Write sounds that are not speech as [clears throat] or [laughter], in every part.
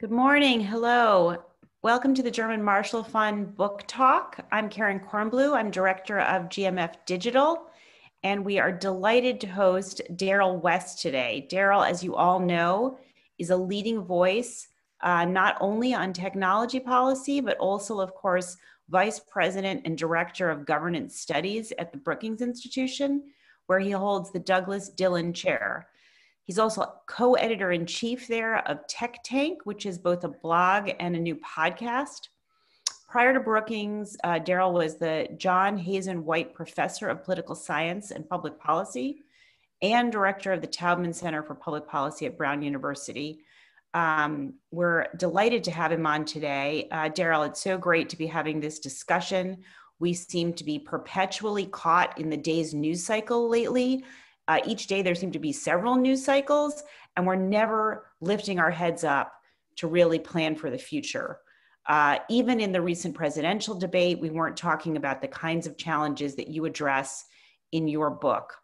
Good morning. Hello. Welcome to the German Marshall Fund Book Talk. I'm Karen Kornbluh. I'm director of GMF Digital, and we are delighted to host Darrell West today. Darrell, as you all know, is a leading voice uh, not only on technology policy, but also, of course, vice president and director of governance studies at the Brookings Institution, where he holds the Douglas Dillon Chair. He's also co editor in chief there of TechTank, which is both a blog and a new podcast. Prior to Brookings, uh, Darrell was the John Hazen White Professor of Political Science and Public Policy and director of the Taubman Center for Public Policy at Brown University. Um, we're delighted to have him on today. Uh, Darrell, it's so great to be having this discussion. We seem to be perpetually caught in the day's news cycle lately uh, each day there seem to be several news cycles, and we're never lifting our heads up to really plan for the future. Uh, even in the recent presidential debate, we weren't talking about the kinds of challenges that you address in your book.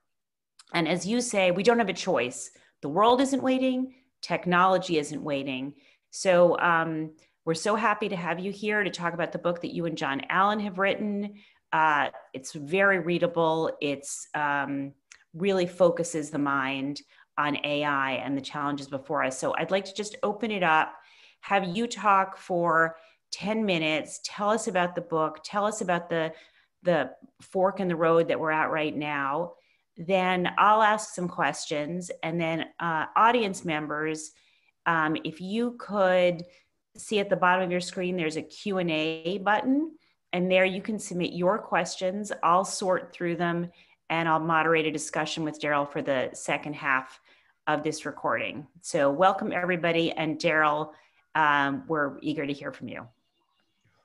And as you say, we don't have a choice. The world isn't waiting, technology isn't waiting. So um, we're so happy to have you here to talk about the book that you and John Allen have written. Uh, it's very readable. It's um, really focuses the mind on AI and the challenges before us. So I'd like to just open it up, have you talk for 10 minutes, tell us about the book, tell us about the the fork in the road that we're at right now. Then I'll ask some questions, and then uh, audience members, um, if you could see at the bottom of your screen, there's a Q&A button, and there you can submit your questions. I'll sort through them and I'll moderate a discussion with Darrell for the second half of this recording. So welcome everybody, and Darrell, um, we're eager to hear from you.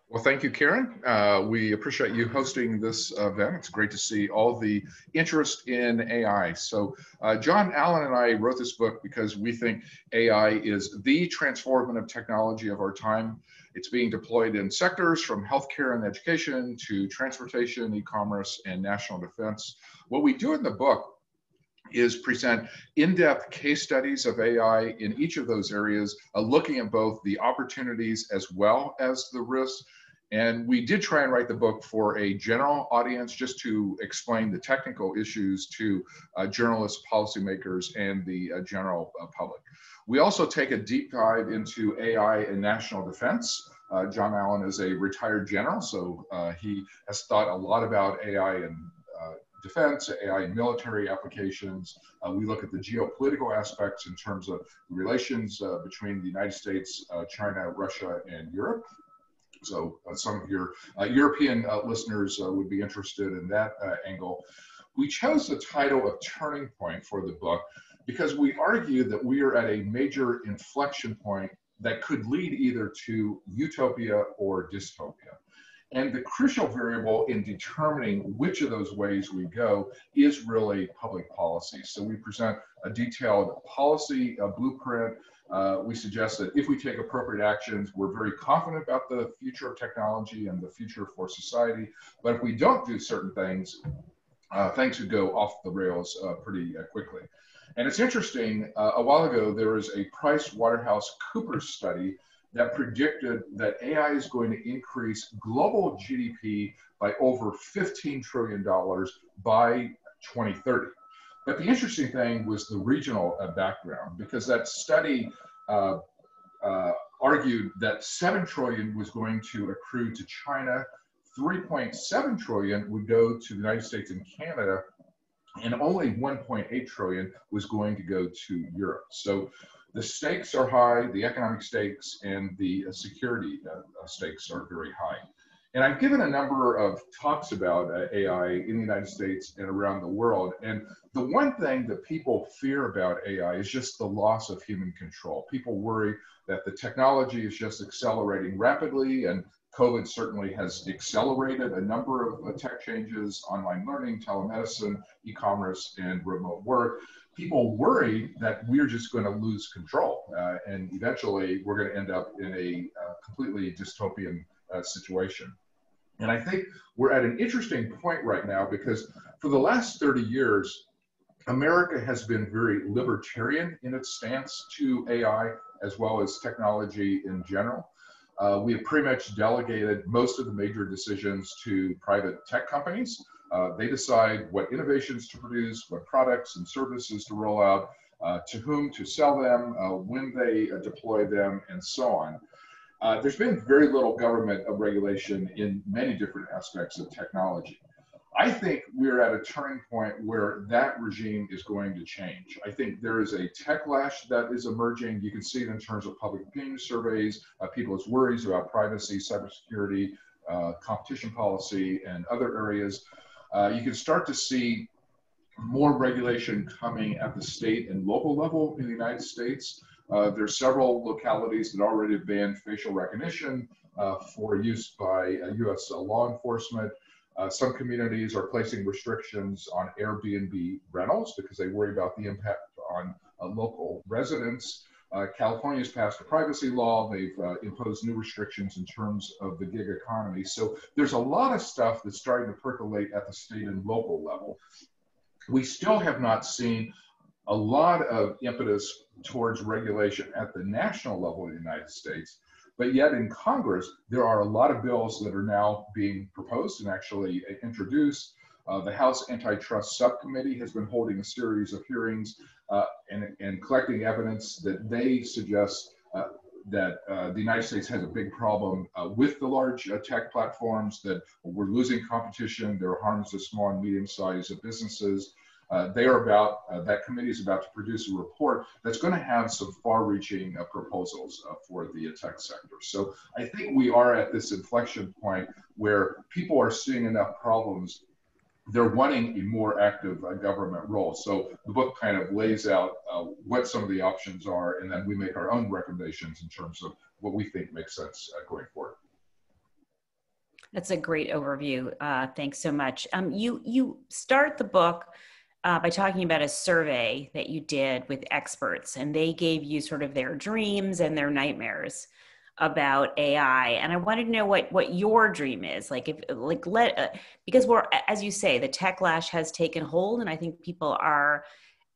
Well, thank you, Karen. Uh, we appreciate you hosting this event. It's great to see all the interest in AI. So, uh, John Allen and I wrote this book because we think AI is the transformative technology of our time. It's being deployed in sectors from healthcare and education to transportation, e-commerce, and national defense. What we do in the book is present in-depth case studies of AI in each of those areas, uh, looking at both the opportunities as well as the risks. And we did try and write the book for a general audience just to explain the technical issues to uh, journalists, policymakers, and the uh, general uh, public. We also take a deep dive into AI and national defense. Uh, John Allen is a retired general, so uh, he has thought a lot about AI and uh, defense, AI and military applications. Uh, we look at the geopolitical aspects in terms of relations uh, between the United States, uh, China, Russia, and Europe. So some of your European listeners would be interested in that angle. We chose the title of Turning Point for the book because we argue that we are at a major inflection point that could lead either to utopia or dystopia. And the crucial variable in determining which of those ways we go is really public policy. So we present a detailed policy a blueprint. Uh, we suggest that if we take appropriate actions, we're very confident about the future of technology and the future for society. But if we don't do certain things, uh, things would go off the rails uh, pretty uh, quickly. And it's interesting, uh, a while ago, there was a Price Waterhouse Coopers study that predicted that AI is going to increase global GDP by over $15 trillion by 2030. But the interesting thing was the regional uh, background, because that study uh, uh, argued that 7 trillion was going to accrue to China, 3.7 trillion would go to the United States and Canada, and only 1.8 trillion was going to go to Europe. So the stakes are high, the economic stakes and the uh, security uh, stakes are very high. And I've given a number of talks about uh, AI in the United States and around the world. And the one thing that people fear about AI is just the loss of human control. People worry that the technology is just accelerating rapidly and COVID certainly has accelerated a number of uh, tech changes, online learning, telemedicine, e-commerce, and remote work. People worry that we're just going to lose control, uh, and eventually we're going to end up in a uh, completely dystopian uh, situation. And I think we're at an interesting point right now because for the last 30 years, America has been very libertarian in its stance to AI as well as technology in general. Uh, we have pretty much delegated most of the major decisions to private tech companies. Uh, they decide what innovations to produce, what products and services to roll out, uh, to whom to sell them, uh, when they uh, deploy them, and so on. Uh, there's been very little government of regulation in many different aspects of technology. I think we're at a turning point where that regime is going to change. I think there is a techlash that is emerging. You can see it in terms of public opinion surveys, uh, people's worries about privacy, cybersecurity, uh, competition policy, and other areas. Uh, you can start to see more regulation coming at the state and local level in the United States. Uh, are several localities that already have banned facial recognition uh, for use by U.S. Uh, law enforcement. Uh, some communities are placing restrictions on Airbnb rentals because they worry about the impact on uh, local residents. Uh, California has passed a privacy law. They've uh, imposed new restrictions in terms of the gig economy. So there's a lot of stuff that's starting to percolate at the state and local level. We still have not seen a lot of impetus towards regulation at the national level in the United States. But yet in Congress, there are a lot of bills that are now being proposed and actually introduced. Uh, the House Antitrust Subcommittee has been holding a series of hearings uh, and, and, collecting evidence that they suggest uh, that uh, the United States has a big problem uh, with the large uh, tech platforms, that we're losing competition, there are harms to small and medium sized businesses, they are about, uh, that committee is about to produce a report that's going to have some far reaching uh, proposals uh, for the uh, tech sector. So I think we are at this inflection point where people are seeing enough problems. They're wanting a more active uh, government role. So the book kind of lays out what some of the options are, and then we make our own recommendations in terms of what we think makes sense going forward. That's a great overview. thanks so much. Um, you you start the book uh, by talking about a survey that you did with experts, and they gave you sort of their dreams and their nightmares about AI. And I wanted to know what what your dream is, like if like let uh, because we're as you say, the techlash has taken hold, and I think people are.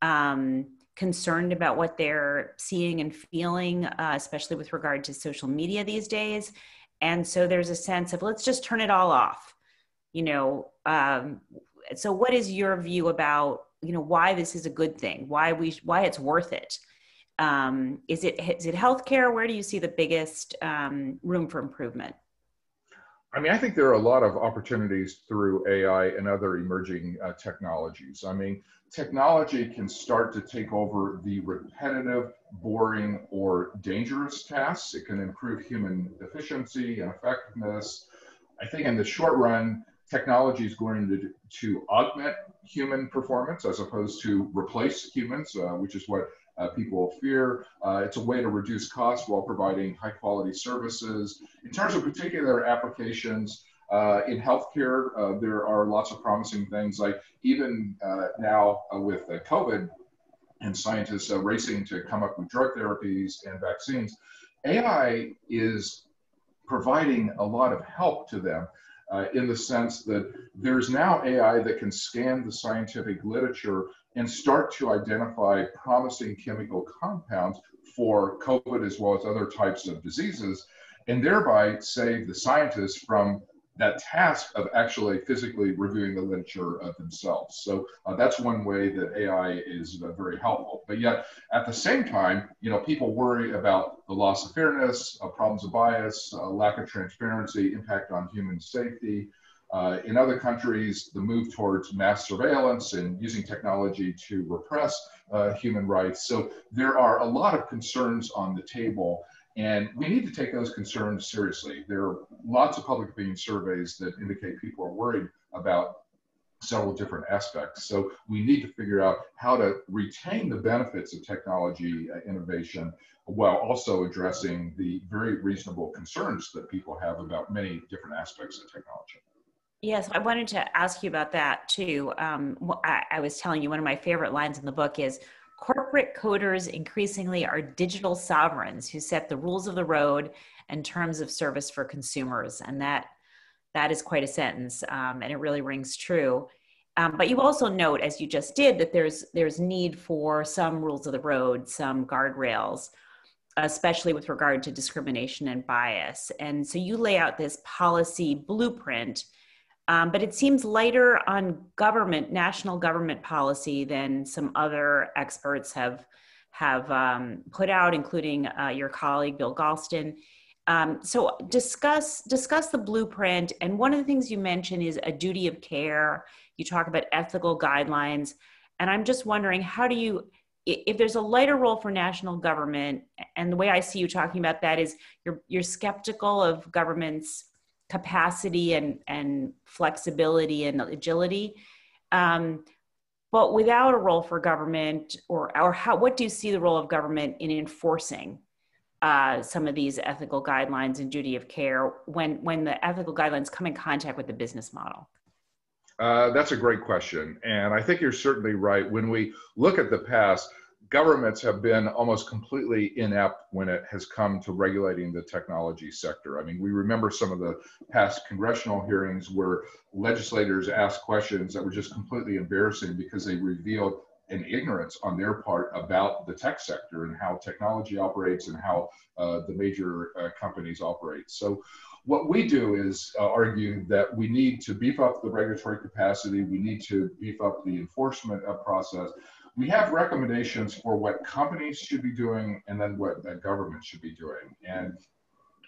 Um, concerned about what they're seeing and feeling, uh, especially with regard to social media these days. And so there's a sense of let's just turn it all off. You know, um, so what is your view about you know why this is a good thing why we why it's worth it um, is it is it healthcare where do you see the biggest um, room for improvement I mean, I think there are a lot of opportunities through AI and other emerging uh, technologies. I mean, technology can start to take over the repetitive, boring, or dangerous tasks. It can improve human efficiency and effectiveness. I think in the short run, technology is going to, to augment human performance as opposed to replace humans, uh, which is what uh, people fear. Uh, it's a way to reduce costs while providing high quality services. In terms of particular applications, uh, in healthcare, uh, there are lots of promising things like even uh, now with COVID and scientists racing to come up with drug therapies and vaccines, AI is providing a lot of help to them uh, in the sense that there's now AI that can scan the scientific literature and start to identify promising chemical compounds for COVID as well as other types of diseases, and thereby save the scientists from that task of actually physically reviewing the literature of themselves. So uh, that's one way that AI is uh, very helpful. But yet, at the same time, you know, people worry about the loss of fairness, uh, problems of bias, uh, lack of transparency, impact on human safety. Uh, in other countries, the move towards mass surveillance and using technology to repress human rights. So there are a lot of concerns on the table. And we need to take those concerns seriously. There are lots of public opinion surveys that indicate people are worried about several different aspects. So we need to figure out how to retain the benefits of technology uh, innovation while also addressing the very reasonable concerns that people have about many different aspects of technology. Yes, I wanted to ask you about that too. Um, I, I was telling you one of my favorite lines in the book is corporate coders increasingly are digital sovereigns who set the rules of the road and terms of service for consumers and that that is quite a sentence um, and it really rings true Um, but you also note, as you just did, that there's there's need for some rules of the road, some guardrails, especially with regard to discrimination and bias. And so you lay out this policy blueprint, um, but it seems lighter on government, national government policy than some other experts have have um, put out, including uh, your colleague Bill Galston. Um, so discuss discuss the blueprint. And one of the things you mentioned is a duty of care you talk about ethical guidelines. And I'm just wondering, how do you, if there's a lighter role for national government, and the way I see you talking about that is you're, you're skeptical of government's capacity and, and flexibility and agility. Um, but without a role for government, or, or how, what do you see the role of government in enforcing uh, some of these ethical guidelines and duty of care when, when the ethical guidelines come in contact with the business model? Uh, that's a great question. And I think you're certainly right. When we look at the past, governments have been almost completely inept when it has come to regulating the technology sector. I mean, we remember some of the past congressional hearings where legislators asked questions that were just completely embarrassing because they revealed an ignorance on their part about the tech sector and how technology operates and how uh, the major uh, companies operate. So what we do is uh, argue that we need to beef up the regulatory capacity, we need to beef up the enforcement process. We have recommendations for what companies should be doing and then what the government should be doing. And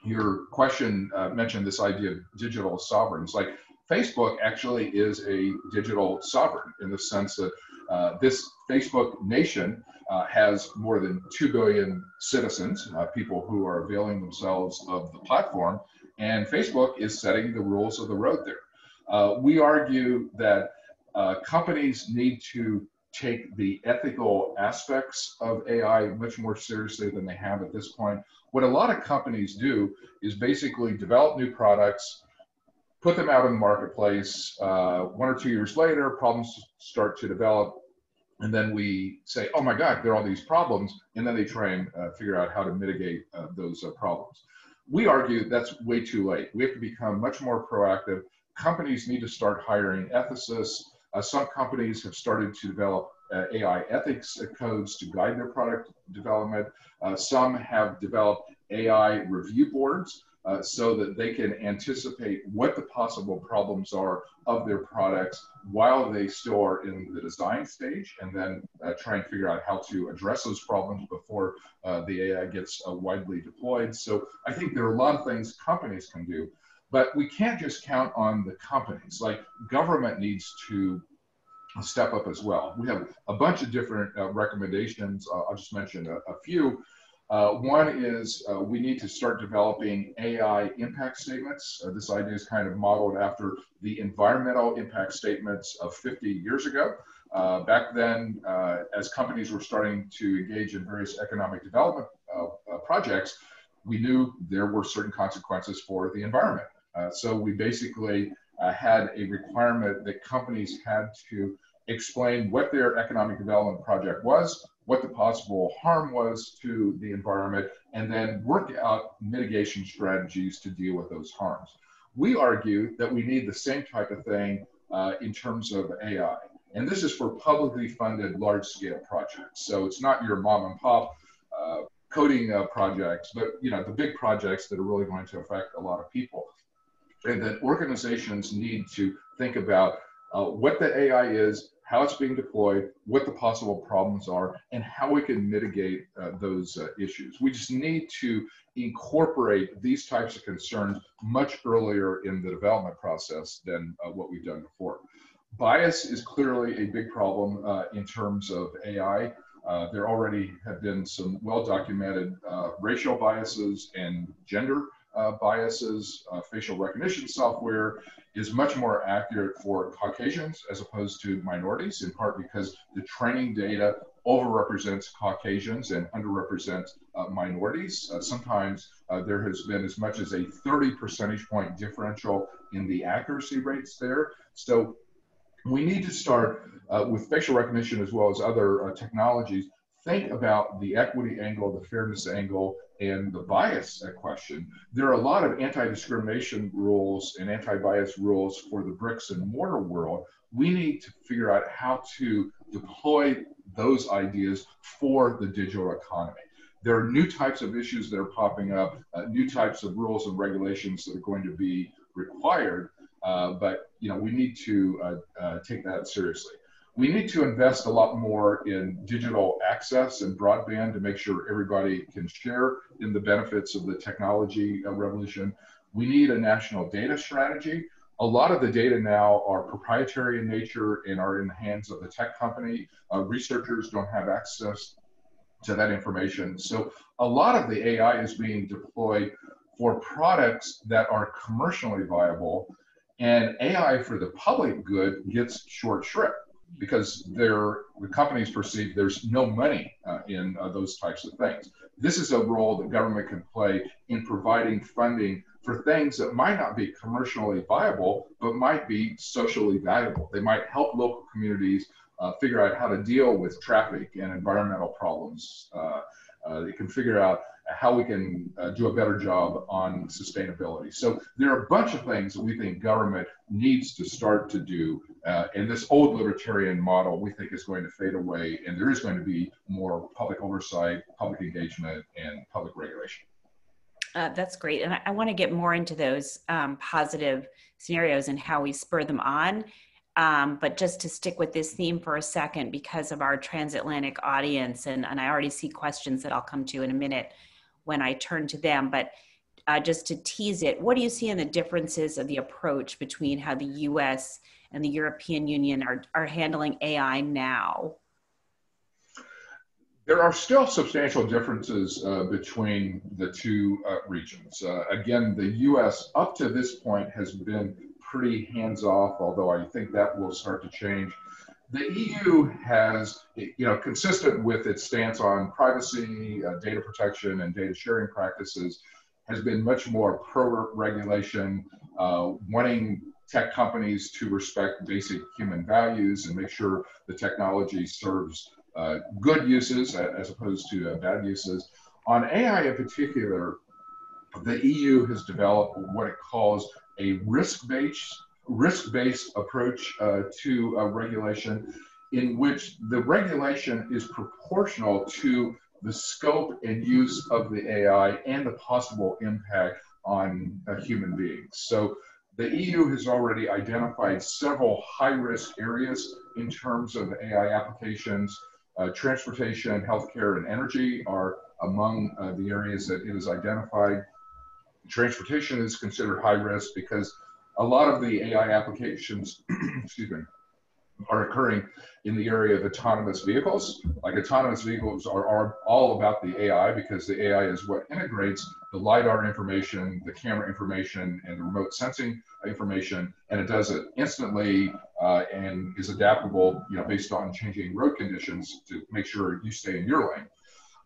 your question uh, mentioned this idea of digital sovereigns. Like Facebook actually is a digital sovereign in the sense that uh, this Facebook nation uh, has more than 2 billion citizens, uh, people who are availing themselves of the platform and Facebook is setting the rules of the road there. Uh, we argue that uh, companies need to take the ethical aspects of AI much more seriously than they have at this point. What a lot of companies do is basically develop new products, put them out in the marketplace. Uh, one or two years later, problems start to develop. And then we say, oh my God, there are all these problems. And then they try and uh, figure out how to mitigate uh, those uh, problems we argue that's way too late. We have to become much more proactive. Companies need to start hiring ethicists. Uh, some companies have started to develop uh, AI ethics codes to guide their product development. Uh, some have developed AI review boards uh, so that they can anticipate what the possible problems are of their products while they still are in the design stage and then uh, try and figure out how to address those problems before uh, the AI gets uh, widely deployed. So I think there are a lot of things companies can do, but we can't just count on the companies. Like government needs to step up as well. We have a bunch of different uh, recommendations. I'll just mention a, a few. Uh, one is uh, we need to start developing AI impact statements. Uh, this idea is kind of modeled after the environmental impact statements of 50 years ago. Uh, back then, uh, as companies were starting to engage in various economic development uh, projects, we knew there were certain consequences for the environment. so we basically had a requirement that companies had to explain what their economic development project was, what the possible harm was to the environment, and then work out mitigation strategies to deal with those harms. We argue that we need the same type of thing uh, in terms of AI. And this is for publicly funded large scale projects. So it's not your mom and pop uh, coding uh, projects, but you know the big projects that are really going to affect a lot of people. And that organizations need to think about uh, what the AI is, how it's being deployed, what the possible problems are, and how we can mitigate uh, those uh, issues. We just need to incorporate these types of concerns much earlier in the development process than uh, what we've done before. Bias is clearly a big problem uh, in terms of AI. Uh, there already have been some well documented uh, racial biases and gender uh, biases. Uh, facial recognition software is much more accurate for Caucasians as opposed to minorities, in part because the training data overrepresents Caucasians and underrepresents uh, minorities. Uh, sometimes uh, there has been as much as a 30 percentage point differential in the accuracy rates there. So we need to start uh, with facial recognition as well as other technologies think about the equity angle, the fairness angle, and the bias question, there are a lot of anti discrimination rules and anti bias rules for the bricks and mortar world. We need to figure out how to deploy those ideas for the digital economy. There are new types of issues that are popping up, uh, new types of rules and regulations that are going to be required. Uh, but you know, we need to uh, uh take that seriously we need to invest a lot more in digital access and broadband to make sure everybody can share in the benefits of the technology uh, revolution. We need a national data strategy. A lot of the data now are proprietary in nature and are in the hands of the tech company. Uh, researchers don't have access to that information. So a lot of the AI is being deployed for products that are commercially viable and AI for the public good gets short shrift because the companies perceive there's no money uh, in uh, those types of things. This is a role that government can play in providing funding for things that might not be commercially viable, but might be socially valuable. They might help local communities uh, figure out how to deal with traffic and environmental problems. Uh, uh, they can figure out how we can uh, do a better job on sustainability. So there are a bunch of things that we think government needs to start to do. Uh, and this old libertarian model we think is going to fade away, and there is going to be more public oversight, public engagement, and public regulation. Uh, that's great. And I, I want to get more into those um, positive scenarios and how we spur them on. Um, but just to stick with this theme for a second, because of our transatlantic audience, and, and I already see questions that I'll come to in a minute when I turn to them. But uh, just to tease it, what do you see in the differences of the approach between how the US and the European Union are, are handling AI now? There are still substantial differences uh, between the two uh, regions. Uh, again, the US up to this point has been pretty hands off, although I think that will start to change the EU has, you know, consistent with its stance on privacy, uh, data protection, and data sharing practices, has been much more pro regulation, uh, wanting tech companies to respect basic human values and make sure the technology serves uh, good uses as opposed to uh, bad uses. On AI in particular, the EU has developed what it calls a risk-based risk-based approach uh, to uh, regulation in which the regulation is proportional to the scope and use of the AI and the possible impact on uh, human beings. So the EU has already identified several high-risk areas in terms of AI applications. Uh, transportation, healthcare, and energy are among uh, the areas that it has identified. Transportation is considered high risk because a lot of the AI applications, [clears throat] excuse me, are occurring in the area of autonomous vehicles. Like autonomous vehicles are, are all about the AI because the AI is what integrates the LiDAR information, the camera information, and the remote sensing information, and it does it instantly uh, and is adaptable, you know, based on changing road conditions to make sure you stay in your lane.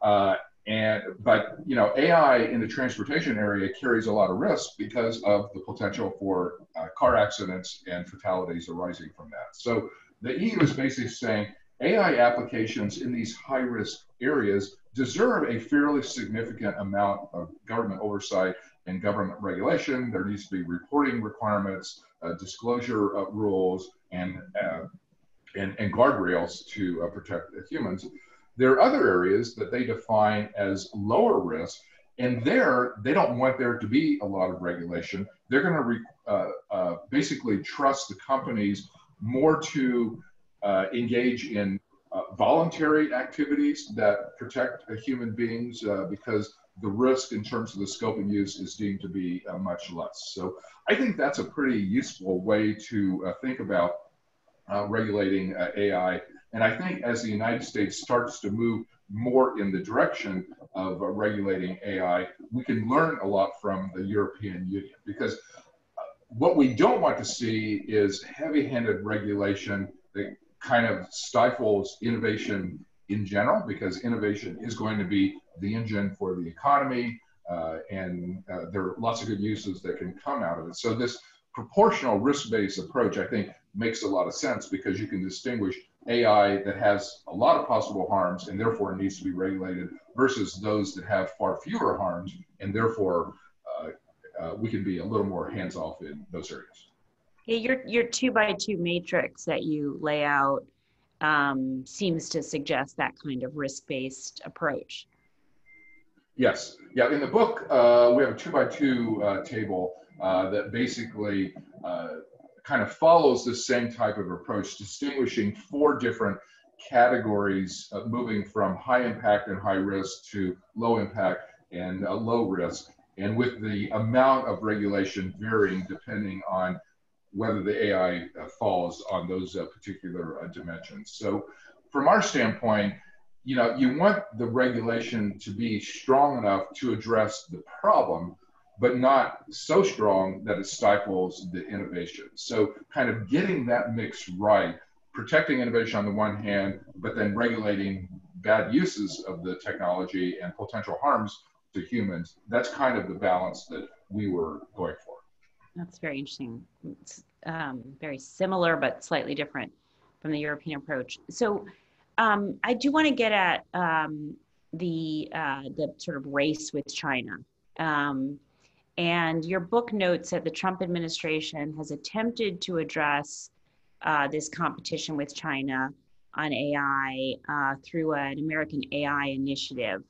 Uh, and but you know, AI in the transportation area carries a lot of risk because of the potential for uh, car accidents and fatalities arising from that. So the EU is basically saying AI applications in these high risk areas deserve a fairly significant amount of government oversight and government regulation. There needs to be reporting requirements, uh, disclosure rules, and, uh, and, and guardrails to uh, protect humans. There are other areas that they define as lower risk, and there they don't want there to be a lot of regulation. They're going to re- uh, uh, basically trust the companies more to uh, engage in uh, voluntary activities that protect human beings uh, because the risk in terms of the scope and use is deemed to be uh, much less. So I think that's a pretty useful way to think about regulating AI and I think as the United States starts to move more in the direction of uh, regulating AI, we can learn a lot from the European Union because uh, what we don't want to see is heavy handed regulation that kind of stifles innovation in general because innovation is going to be the engine for the economy uh, and uh, there are lots of good uses that can come out of it. So this proportional risk-based approach, I think, makes a lot of sense because you can distinguish AI that has a lot of possible harms and therefore needs to be regulated versus those that have far fewer harms and therefore uh, uh, we can be a little more hands off in those areas. Yeah, your your two by two matrix that you lay out um, seems to suggest that kind of risk based approach. Yes, yeah. In the book, uh, we have a two by two uh, table uh, that basically uh, kind of follows the same type of approach, distinguishing four different categories, moving from high impact and high risk to low impact and uh, low risk, and with the amount of regulation varying depending on whether the AI uh, falls on those uh, particular uh, dimensions. So, from our standpoint, you know, you want the regulation to be strong enough to address the problem, but not so strong that it stifles the innovation. So, kind of getting that mix right, protecting innovation on the one hand, but then regulating bad uses of the technology and potential harms to humans. That's kind of the balance that we were going for. That's very interesting. It's um, very similar, but slightly different from the European approach. So um, I do want to get at um, the uh, the sort of race with China. Um, and your book notes that the Trump administration has attempted to address uh, this competition with China on AI uh, through an American AI initiative,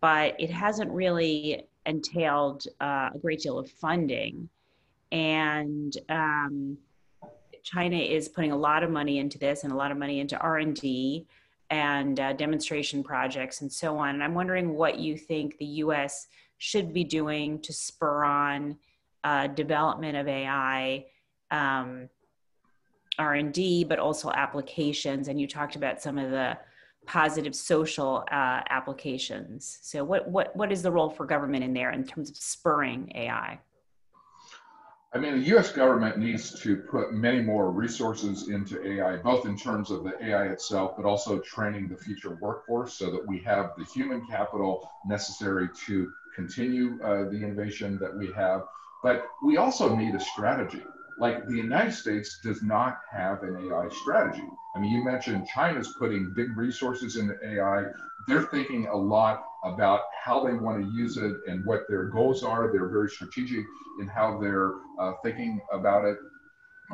but it hasn't really entailed uh, a great deal of funding and um, China is putting a lot of money into this and a lot of money into R and D and uh, demonstration projects and so on. And I'm wondering what you think the U.S. should be doing to spur on uh, development of AI. Um, r&d but also applications and you talked about some of the positive social uh, applications so what, what, what is the role for government in there in terms of spurring ai I mean, the US government needs to put many more resources into AI, both in terms of the AI itself, but also training the future workforce so that we have the human capital necessary to continue uh, the innovation that we have. But we also need a strategy. Like the United States does not have an AI strategy. I mean, you mentioned China's putting big resources into AI. They're thinking a lot about how they want to use it and what their goals are. They're very strategic in how they're uh, thinking about it.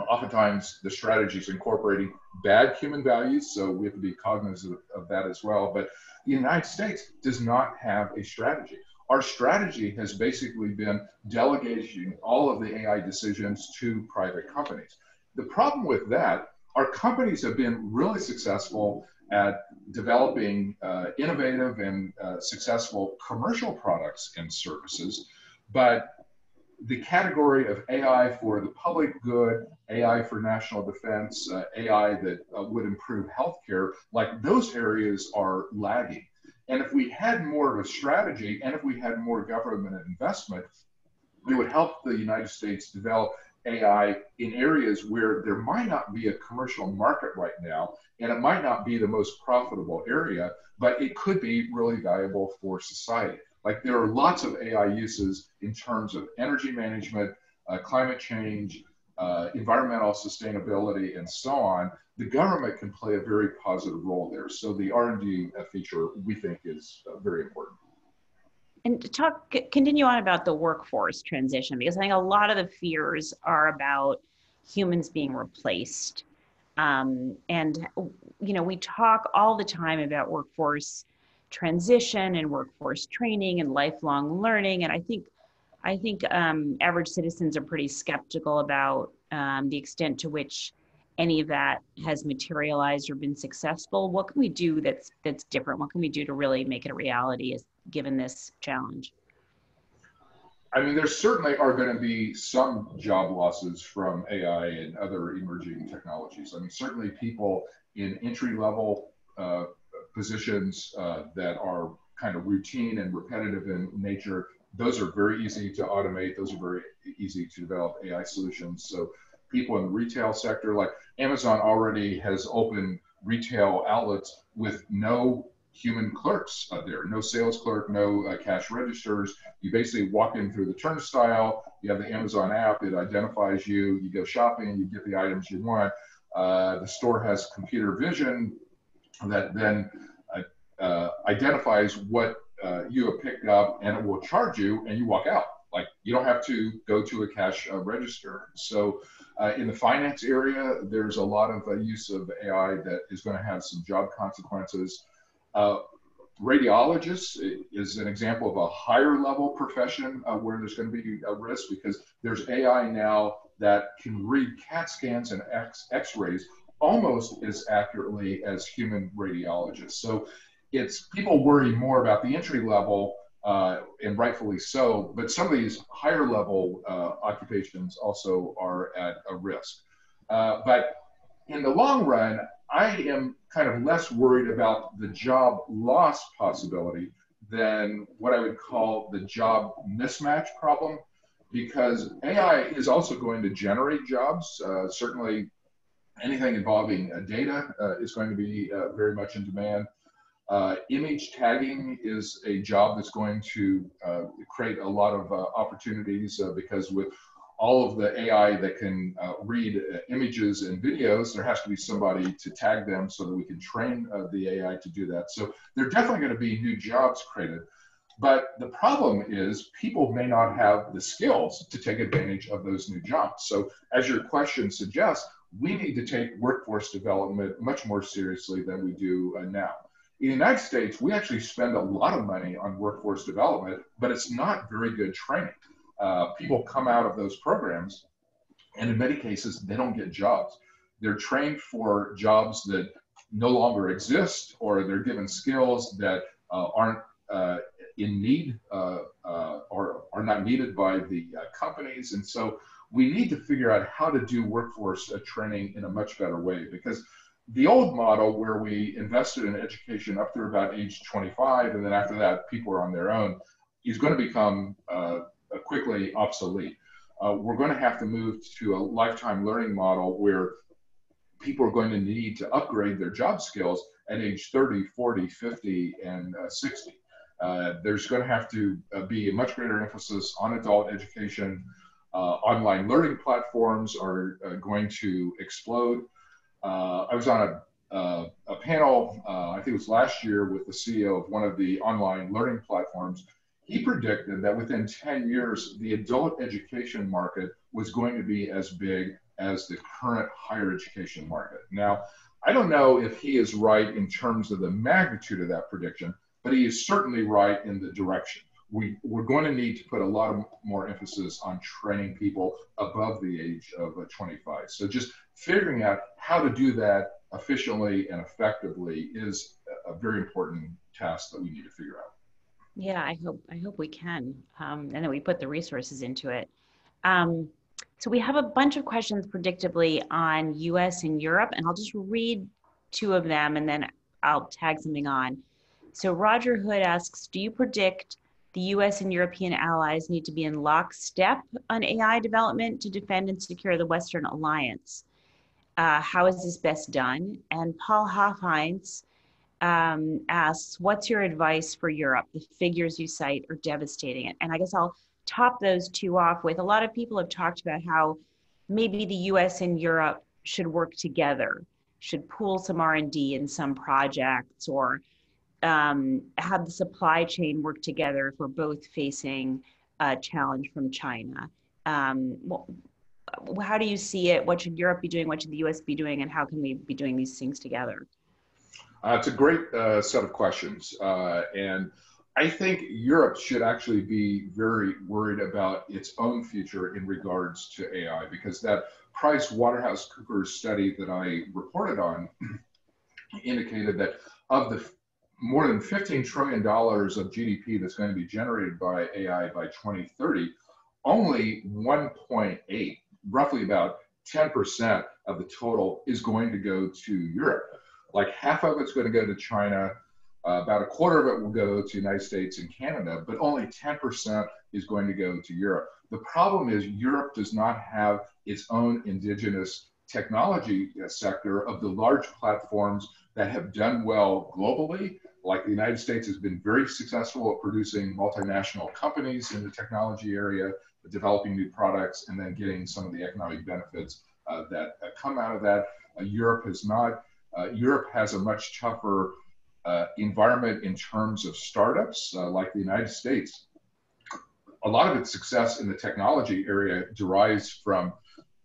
Oftentimes, the strategy is incorporating bad human values, so we have to be cognizant of that as well. But the United States does not have a strategy. Our strategy has basically been delegating all of the AI decisions to private companies. The problem with that, our companies have been really successful at developing uh, innovative and uh, successful commercial products and services, but the category of AI for the public good, AI for national defense, uh, AI that uh, would improve healthcare, like those areas are lagging. And if we had more of a strategy and if we had more government investment, it would help the United States develop AI in areas where there might not be a commercial market right now, and it might not be the most profitable area, but it could be really valuable for society. Like there are lots of AI uses in terms of energy management, uh, climate change, uh, environmental sustainability, and so on. The government can play a very positive role there. So the R&D uh, feature we think is uh, very important. And to talk, continue on about the workforce transition because I think a lot of the fears are about humans being replaced. Um, and you know, we talk all the time about workforce transition and workforce training and lifelong learning. And I think, I think um, average citizens are pretty skeptical about um, the extent to which any of that has materialized or been successful. What can we do that's that's different? What can we do to really make it a reality as given this challenge? I mean, there certainly are going to be some job losses from AI and other emerging technologies. I mean, certainly people in entry level uh, positions uh, that are kind of routine and repetitive in nature, those are very easy to automate. Those are very easy to develop AI solutions. So people in the retail sector, like Amazon already has opened retail outlets with no human clerks there, no sales clerk, no uh, cash registers. You basically walk in through the turnstile. You have the Amazon app. It identifies you. You go shopping. You get the items you want. Uh, the store has computer vision that then uh, uh, identifies what uh, you have picked up and it will charge you and you walk out. Like you don't have to go to a cash uh, register. So uh, in the finance area, there's a lot of use of AI that is going to have some job consequences. Radiologists is an example of a higher level profession where there's going to be a risk because there's AI now that can read CAT scans and X, X-rays almost as accurately as human radiologists. So it's people worry more about the entry level, uh, and rightfully so, but some of these higher level uh, occupations also are at a risk. Uh, but in the long run, I am kind of less worried about the job loss possibility than what I would call the job mismatch problem because AI is also going to generate jobs. Uh, certainly, anything involving uh, data uh, is going to be very much in demand. Uh, image tagging is a job that's going to uh, create a lot of opportunities because with all of the AI that can read images and videos, there has to be somebody to tag them so that we can train the AI to do that. So there are definitely going to be new jobs created. But the problem is people may not have the skills to take advantage of those new jobs. So as your question suggests, we need to take workforce development much more seriously than we do uh, now. In the United States, we actually spend a lot of money on workforce development, but it's not very good training. Uh, people come out of those programs, and in many cases, they don't get jobs. They're trained for jobs that no longer exist, or they're given skills that uh, aren't uh, in need uh, uh, or are not needed by the uh, companies. And so we need to figure out how to do workforce training in a much better way because the old model where we invested in education up through about age 25 and then after that people are on their own is going to become uh, quickly obsolete. Uh, we're going to have to move to a lifetime learning model where people are going to need to upgrade their job skills at age 30, 40, 50, and uh, 60. Uh, there's going to have to uh, be a much greater emphasis on adult education. Uh, online learning platforms are uh, going to explode. Uh, I was on a, a panel, I think it was last year, with the CEO of one of the online learning platforms. He predicted that within 10 years, the adult education market was going to be as big as the current higher education market. Now, I don't know if he is right in terms of the magnitude of that prediction, but he is certainly right in the direction. We, we're going to need to put a lot of more emphasis on training people above the age of uh, 25. So just figuring out how to do that efficiently and effectively is a very important task that we need to figure out. Yeah, I hope I hope we can, um, and that we put the resources into it. Um, so we have a bunch of questions, predictably, on U.S. and Europe, and I'll just read two of them, and then I'll tag something on. So Roger Hood asks, do you predict the US and European allies need to be in lockstep on AI development to defend and secure the Western alliance? Uh, how is this best done? And Paul Hofheinz um, asks, what's your advice for Europe? The figures you cite are devastating. And I guess I'll top those two off with a lot of people have talked about how maybe the US and Europe should work together, should pool some R&D in some projects or um, have the supply chain work together if we're both facing a challenge from China? Um, well, how do you see it? What should Europe be doing? What should the US be doing? And how can we be doing these things together? Uh, it's a great uh, set of questions. Uh, and I think Europe should actually be very worried about its own future in regards to AI because that Price Waterhouse Coopers study that I reported on [clears throat] indicated that of the more than $15 trillion of GDP that's going to be generated by AI by 2030, only 1.8, roughly about 10% of the total is going to go to Europe. Like half of it's going to go to China, uh, about a quarter of it will go to the United States and Canada, but only 10% is going to go to Europe. The problem is Europe does not have its own indigenous technology uh, sector of the large platforms that have done well globally like the United States has been very successful at producing multinational companies in the technology area, developing new products, and then getting some of the economic benefits uh, that uh, come out of that. Uh, Europe has not. Uh, Europe has a much tougher uh, environment in terms of startups, uh, like the United States. A lot of its success in the technology area derives from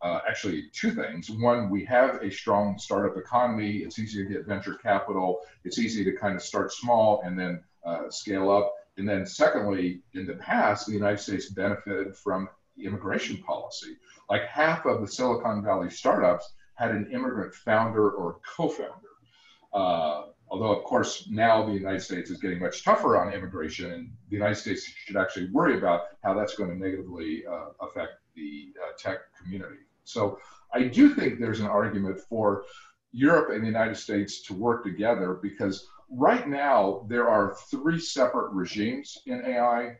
uh, actually two things. One, we have a strong startup economy. It's easy to get venture capital. It's easy to kind of start small and then uh, scale up. And then, secondly, in the past, the United States benefited from immigration policy. Like half of the Silicon Valley startups had an immigrant founder or co founder. Uh, although, of course, now the United States is getting much tougher on immigration, and the United States should actually worry about how that's going to negatively uh, affect the uh, tech community. So, I do think there's an argument for Europe and the United States to work together because right now there are three separate regimes in AI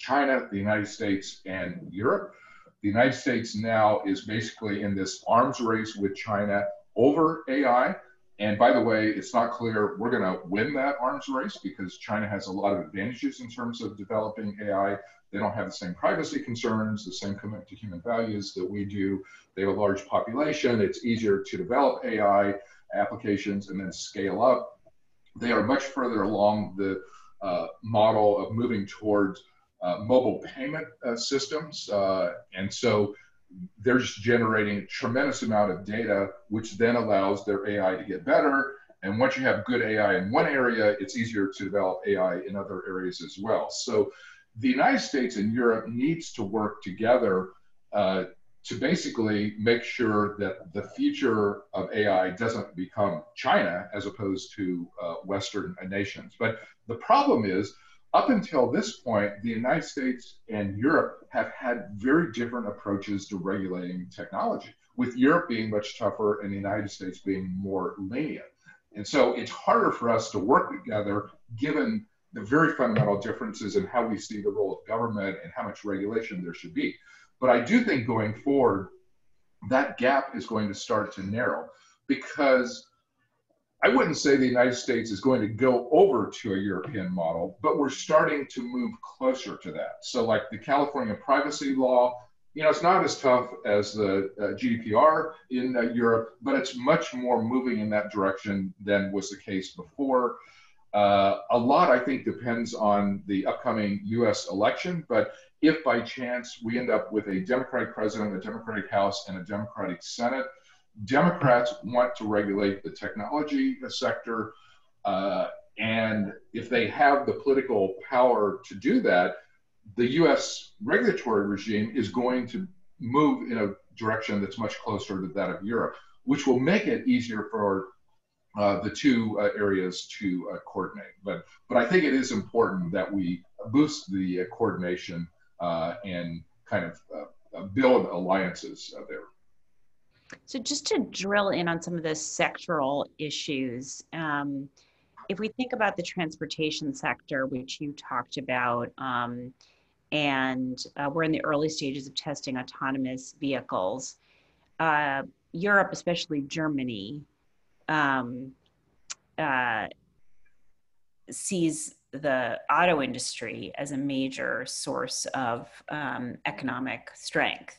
China, the United States, and Europe. The United States now is basically in this arms race with China over AI. And by the way, it's not clear we're going to win that arms race because China has a lot of advantages in terms of developing AI. They don't have the same privacy concerns, the same commitment to human values that we do. They have a large population. It's easier to develop AI applications and then scale up. They are much further along the uh, model of moving towards uh, mobile payment uh, systems. Uh, and so they're just generating a tremendous amount of data, which then allows their AI to get better. And once you have good AI in one area, it's easier to develop AI in other areas as well. So the United States and Europe needs to work together uh, to basically make sure that the future of AI doesn't become China as opposed to uh, Western nations. But the problem is up until this point, the United States and Europe have had very different approaches to regulating technology, with Europe being much tougher and the United States being more lenient. And so it's harder for us to work together given the very fundamental differences in how we see the role of government and how much regulation there should be. But I do think going forward, that gap is going to start to narrow because I wouldn't say the United States is going to go over to a European model, but we're starting to move closer to that. So, like the California privacy law, you know, it's not as tough as the uh, GDPR in uh, Europe, but it's much more moving in that direction than was the case before. Uh, a lot, I think, depends on the upcoming US election, but if by chance we end up with a Democratic president, a Democratic House, and a Democratic Senate, Democrats want to regulate the technology sector. Uh, and if they have the political power to do that, the US regulatory regime is going to move in a direction that's much closer to that of Europe, which will make it easier for uh, the two uh, areas to uh, coordinate. But, but I think it is important that we boost the uh, coordination uh, and kind of build alliances there. So just to drill in on some of the sectoral issues, um, if we think about the transportation sector, which you talked about, um, and we're in the early stages of testing autonomous vehicles, Europe, especially Germany, um, uh, sees the auto industry as a major source of um, economic strength.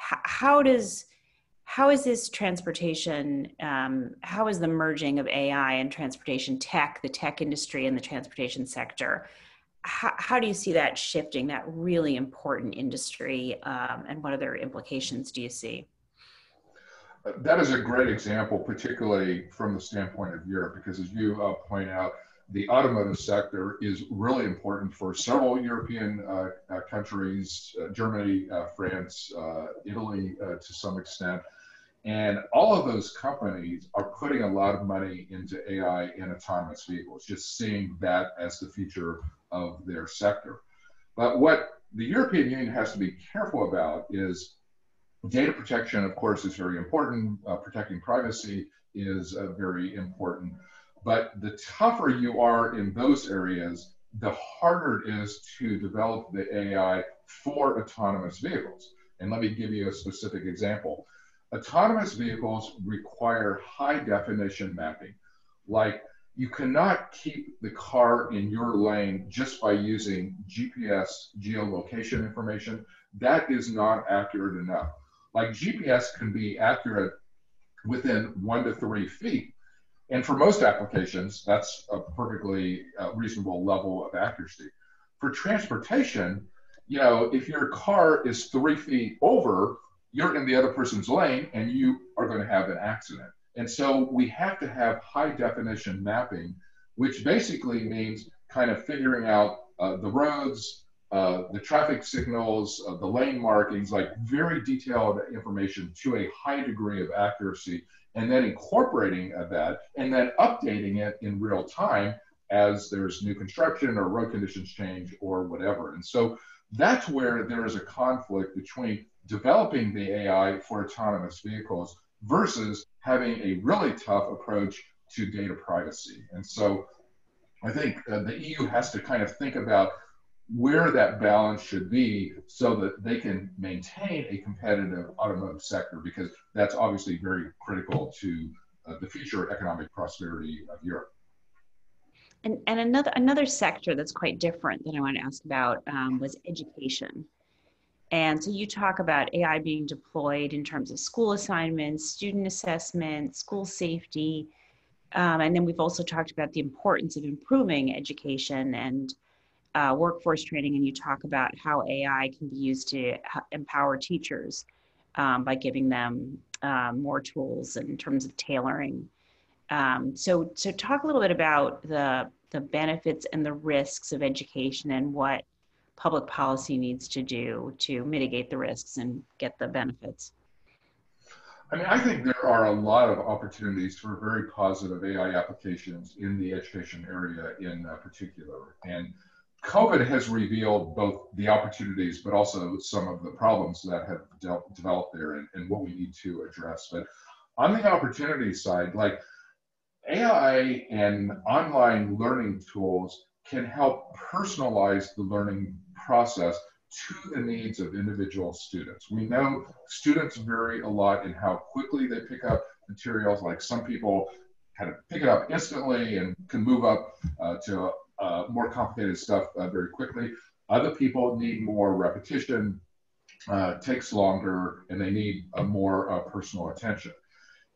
H- how does how is this transportation um, how is the merging of ai and transportation tech the tech industry and the transportation sector how, how do you see that shifting that really important industry um, and what other implications do you see that is a great example particularly from the standpoint of europe because as you uh, point out the automotive sector is really important for several European uh, uh, countries, uh, Germany, uh, France, uh, Italy to some extent. And all of those companies are putting a lot of money into AI and autonomous vehicles, just seeing that as the future of their sector. But what the European Union has to be careful about is data protection, of course, is very important. Uh, protecting privacy is uh, very important. But the tougher you are in those areas, the harder it is to develop the AI for autonomous vehicles. And let me give you a specific example. Autonomous vehicles require high definition mapping. Like you cannot keep the car in your lane just by using GPS geolocation information. That is not accurate enough. Like GPS can be accurate within one to three feet. And for most applications, that's a perfectly uh, reasonable level of accuracy. For transportation, you know, if your car is three feet over, you're in the other person's lane and you are going to have an accident. And so we have to have high definition mapping, which basically means kind of figuring out uh, the roads, uh, the traffic signals, uh, the lane markings, like very detailed information to a high degree of accuracy, and then incorporating that and then updating it in real time as there's new construction or road conditions change or whatever. And so that's where there is a conflict between developing the AI for autonomous vehicles versus having a really tough approach to data privacy. And so I think uh, the EU has to kind of think about where that balance should be so that they can maintain a competitive automotive sector because that's obviously very critical to uh, the future economic prosperity of Europe. And, and another another sector that's quite different that I want to ask about um, was education. And so you talk about AI being deployed in terms of school assignments, student assessment, school safety, um, and then we've also talked about the importance of improving education and uh, workforce training. And you talk about how AI can be used to empower teachers um, by giving them um, more tools in terms of tailoring um, so, so talk a little bit about the the benefits and the risks of education and what public policy needs to do to mitigate the risks and get the benefits. I mean, I think there are a lot of opportunities for very positive AI applications in the education area in uh, particular. And COVID has revealed both the opportunities, but also some of the problems that have de- developed there and, and what we need to address. But on the opportunity side, like AI and online learning tools can help personalize the learning process to the needs of individual students. We know students vary a lot in how quickly they pick up materials. Like some people kind of pick it up instantly and can move up uh, to uh, more complicated stuff uh, very quickly. Other people need more repetition, uh, takes longer, and they need more uh, personal attention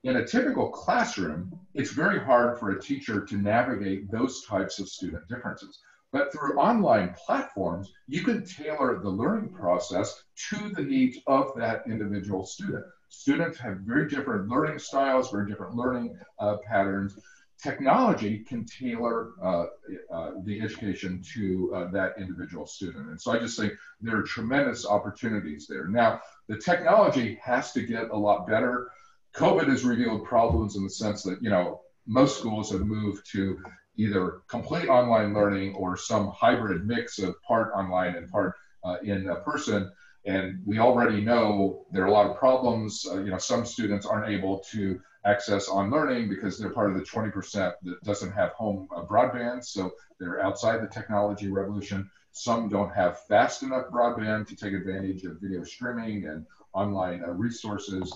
in a typical classroom, it's very hard for a teacher to navigate those types of student differences. But through online platforms, you can tailor the learning process to the needs of that individual student. Students have very different learning styles, very different learning uh, patterns. Technology can tailor uh, uh, the education to uh, that individual student. And so I just think there are tremendous opportunities there. Now, the technology has to get a lot better. COVID has revealed problems in the sense that, you know, most schools have moved to either complete online learning or some hybrid mix of part online and part uh, in person. And we already know there are a lot of problems. Uh, you know, some students aren't able to access on learning because they're part of the 20% that doesn't have home uh, broadband. So they're outside the technology revolution. Some don't have fast enough broadband to take advantage of video streaming and online uh, resources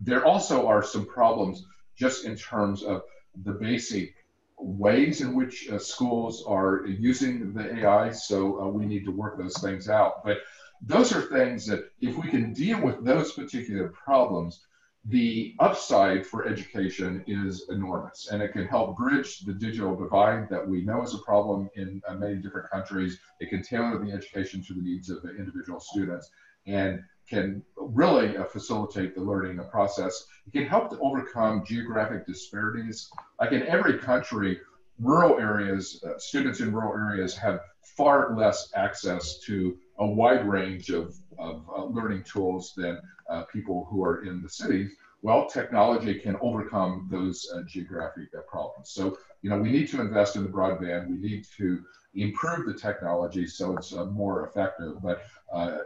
there also are some problems just in terms of the basic ways in which uh, schools are using the AI. So uh, we need to work those things out. But those are things that if we can deal with those particular problems, the upside for education is enormous and it can help bridge the digital divide that we know is a problem in uh, many different countries. It can tailor the education to the needs of the individual students. And can really uh, facilitate the learning process. It can help to overcome geographic disparities. Like in every country, rural areas, uh, students in rural areas have far less access to a wide range of, of uh, learning tools than uh, people who are in the cities. Well, technology can overcome those uh, geographic uh, problems. So, you know, we need to invest in the broadband. We need to improve the technology so it's more effective. But uh,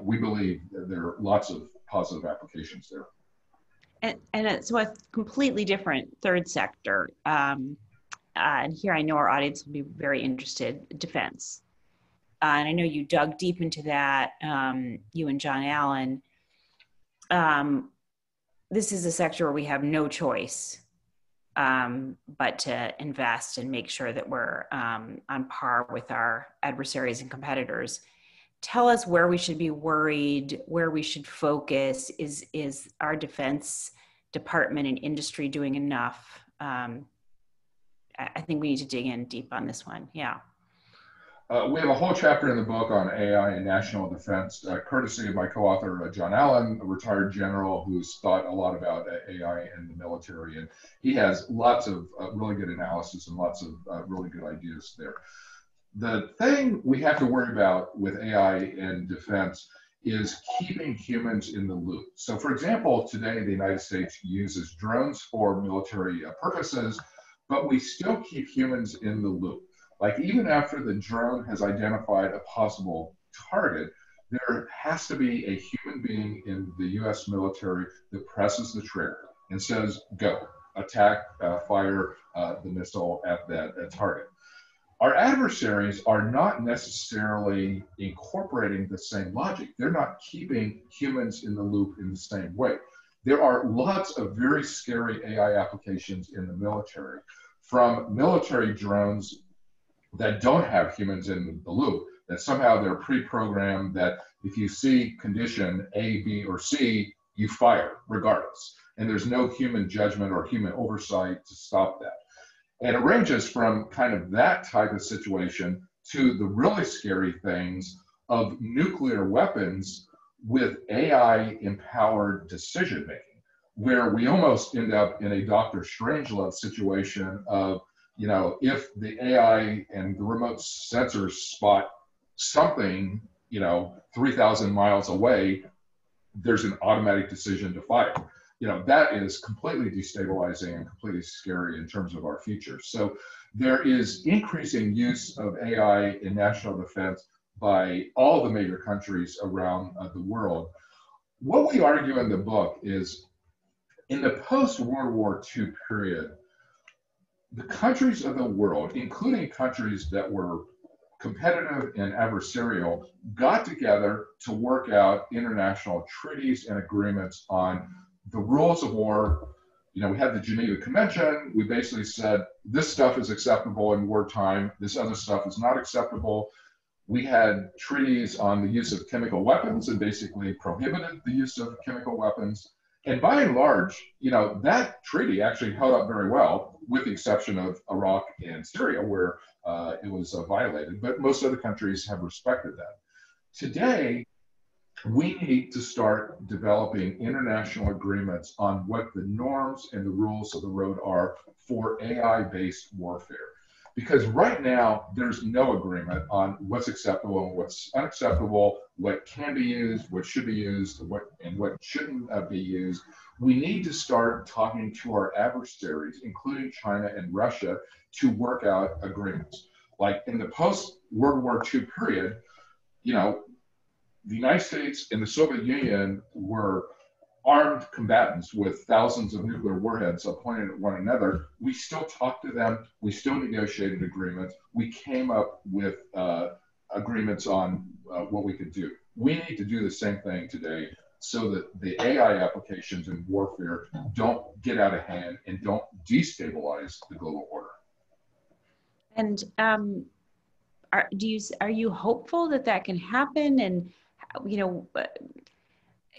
we believe there are lots of positive applications there. And, and so a completely different third sector. Um, uh, and here I know our audience will be very interested defense. Uh, and I know you dug deep into that, um, you and John Allen. Um, this is a sector where we have no choice um, but to invest and make sure that we're um, on par with our adversaries and competitors tell us where we should be worried, where we should focus. Is is our defense department and industry doing enough? Um, I, I think we need to dig in deep on this one. Yeah. Uh, we have a whole chapter in the book on AI and national defense, uh, courtesy of my co-author uh, John Allen, a retired general who's thought a lot about uh, AI and the military, and he has lots of uh, really good analysis and lots of uh, really good ideas there. The thing we have to worry about with AI and defense is keeping humans in the loop. So, for example, today the United States uses drones for military purposes, but we still keep humans in the loop. Like even after the drone has identified a possible target, there has to be a human being in the US military that presses the trigger and says, go, attack, uh, fire uh, the missile at that uh, target. Our adversaries are not necessarily incorporating the same logic. They're not keeping humans in the loop in the same way. There are lots of very scary AI applications in the military, from military drones that don't have humans in the loop, that somehow they're pre-programmed that if you see condition A, B, or C, you fire regardless. And there's no human judgment or human oversight to stop that. And it ranges from kind of that type of situation to the really scary things of nuclear weapons with AI empowered decision making, where we almost end up in a Dr. Strangelove situation of you know, if the AI and the remote sensors spot something, you know, 3,000 miles away, there's an automatic decision to fire. You know, that is completely destabilizing and completely scary in terms of our future. So there is increasing use of AI in national defense by all the major countries around uh, the world. What we argue in the book is in the post World War II period, the countries of the world, including countries that were competitive and adversarial, got together to work out international treaties and agreements on the rules of war. You know, we had the Geneva Convention. We basically said this stuff is acceptable in wartime, this other stuff is not acceptable. We had treaties on the use of chemical weapons and basically prohibited the use of chemical weapons. And by and large, you know, that treaty actually held up very well, with the exception of Iraq and Syria, where uh, it was uh, violated. But most other countries have respected that. Today, we need to start developing international agreements on what the norms and the rules of the road are for AI based warfare. Because right now, there's no agreement on what's acceptable and what's unacceptable, what can be used, what should be used, what, and what shouldn't uh, be used. We need to start talking to our adversaries, including China and Russia, to work out agreements. Like in the post World War II period, you know, the United States and the Soviet Union were armed combatants with thousands of nuclear warheads pointed at one another, we still talked to them. We still negotiated agreements. We came up with uh, agreements on uh, what we could do. We need to do the same thing today so that the AI applications in warfare don't get out of hand and don't destabilize the global order. And um, are, do you are you hopeful that that can happen? And you know,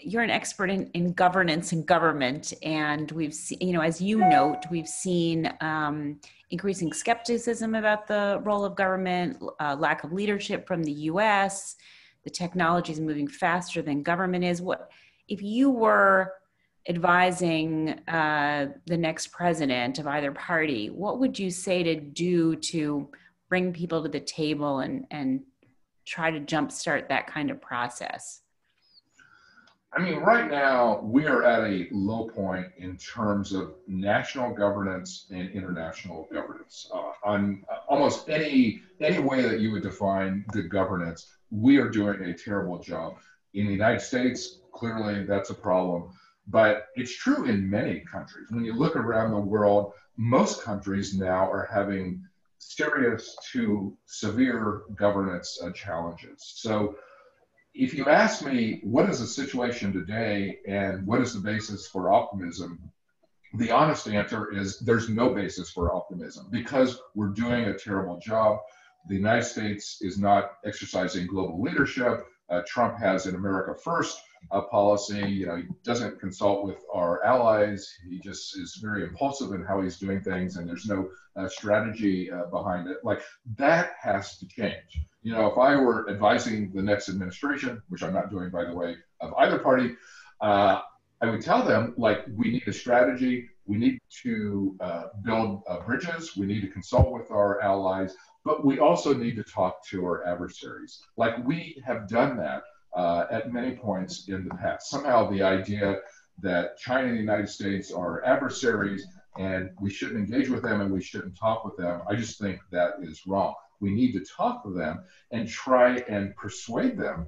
you're an expert in, in governance and government, and we've seen, you know, as you note, we've seen um, increasing skepticism about the role of government, uh, lack of leadership from the U.S. The technology is moving faster than government is. What if you were advising uh, the next president of either party? What would you say to do to bring people to the table and and try to jumpstart that kind of process? I mean, right now we are at a low point in terms of national governance and international governance. Uh, on almost any any way that you would define good governance, we are doing a terrible job. In the United States, clearly that's a problem, but it's true in many countries. When you look around the world, most countries now are having serious to severe governance uh, challenges. So if you ask me what is the situation today and what is the basis for optimism, the honest answer is there's no basis for optimism because we're doing a terrible job. The United States is not exercising global leadership. uh, Trump has an America First uh, policy. You know, he doesn't consult with our allies. He just is very impulsive in how he's doing things, and there's no uh, strategy uh, behind it. Like that has to change. You know, if I were advising the next administration, which I'm not doing, by the way, of either party, uh, I would tell them like we need a strategy. We need to uh, build uh, bridges. We need to consult with our allies, but we also need to talk to our adversaries. Like we have done that uh, at many points in the past. Somehow the idea that China and the United States are adversaries and we shouldn't engage with them and we shouldn't talk with them, I just think that is wrong. We need to talk with them and try and persuade them